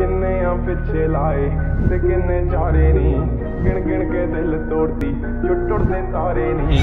ਕਿੰਨੇ ਆ ਪਿੱਛੇ ਲਾਏ ਤੇ ਕਿੰਨੇ ਚਾਰੇ ਨਹੀਂ ਗਿਣ ਗਿਣ ਕੇ ਦਿਲ ਤੋੜਦੀ ਜੋ ਟੁੱਟਦੇ ਤਾਰੇ ਨਹੀਂ